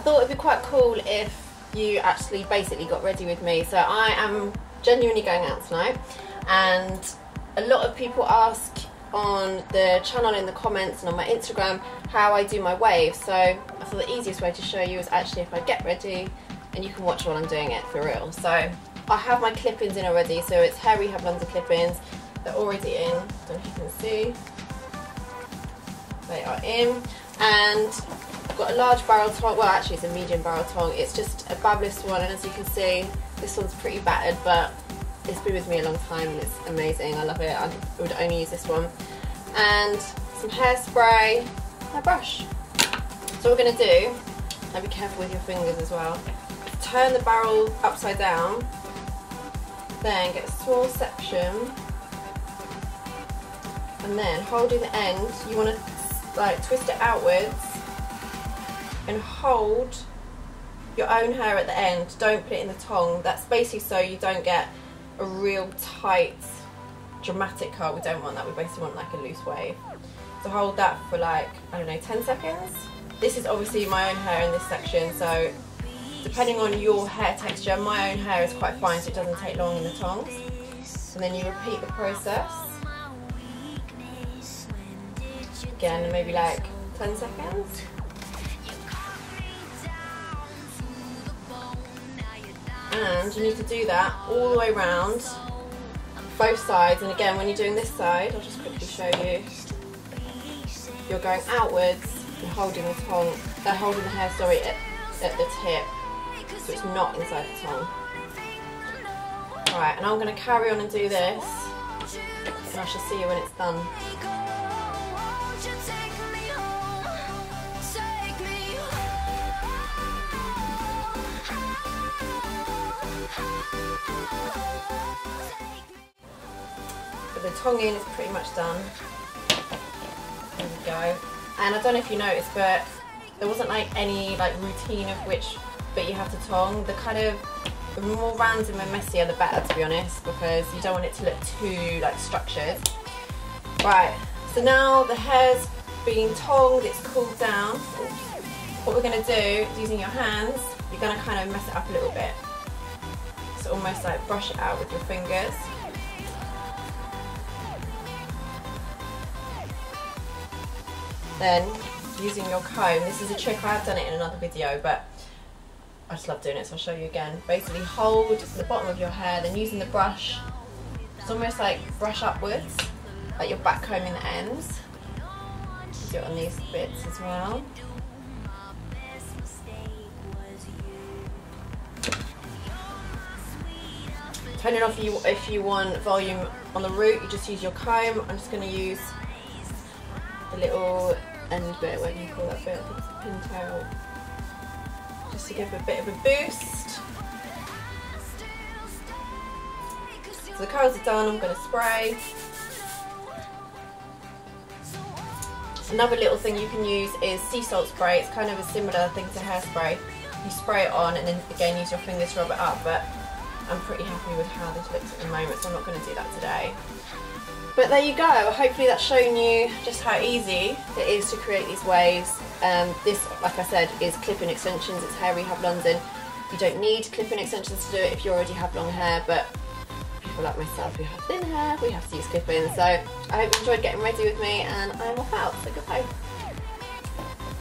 thought it'd be quite cool if you actually basically got ready with me. So I am genuinely going out tonight and a lot of people ask on the channel in the comments and on my Instagram how I do my wave. So I thought the easiest way to show you is actually if I get ready and you can watch while I'm doing it for real. So I have my clip-ins in already. So it's Hair Rehab London clip-ins. They're already in. Don't know if you can see. They are in. And got a large barrel tong. Well, actually it's a medium barrel tong. It's just a Babyliss one. And as you can see, this one's pretty battered, but it's been with me a long time and it's amazing. I love it. I would only use this one. And some hairspray, my brush. So what we're going to do, and be careful with your fingers as well, turn the barrel upside down, then get a small section, and then holding the end, you want to like twist it outwards and hold your own hair at the end. Don't put it in the tong. That's basically so you don't get a real tight, dramatic curl. We don't want that. We basically want like a loose wave. So hold that for like, I don't know, 10 seconds. This is obviously my own hair in this section, so depending on your hair texture, my own hair is quite fine, so it doesn't take long in the tongs. And then you repeat the process. Again, maybe like 10 seconds. And you need to do that all the way around, both sides. And again, when you're doing this side, I'll just quickly show you. You're going outwards and holding the tongue, uh, holding the hair, sorry, at, at the tip, so it's not inside the tongue. Right, and I'm going to carry on and do this, and I shall see you when it's done. But the tonguing is pretty much done. There we go. And I don't know if you noticed, but there wasn't like any like routine of which bit you have to tong. The kind of the more random and messier the better to be honest because you don't want it to look too like structured. Right, so now the hair's being tonged, it's cooled down. What we're going to do using your hands, you're going to kind of mess it up a little bit. So almost like brush it out with your fingers. Then using your comb, this is a trick, I have done it in another video, but I just love doing it, so I'll show you again. Basically hold the bottom of your hair, then using the brush, it's almost like brush upwards, like you're back combing the ends. Do it on these bits as well. Depending on if you, if you want volume on the root, you just use your comb. I'm just going to use little end bit, what do you call that bit? Pintail. Just to give a bit of a boost. So the curls are done, I'm going to spray. Another little thing you can use is sea salt spray. It's kind of a similar thing to hairspray. You spray it on and then again use your fingers to rub it up, but I'm pretty happy with how this looks at the moment, so I'm not going to do that today. But there you go, hopefully that's shown you just how easy it is to create these waves. Um, this, like I said, is clip-in extensions, it's Hair Rehab London. You don't need clip-in extensions to do it if you already have long hair, but people like myself who have thin hair, we have to use clip-ins. So I hope you enjoyed getting ready with me and I'm off out, so goodbye.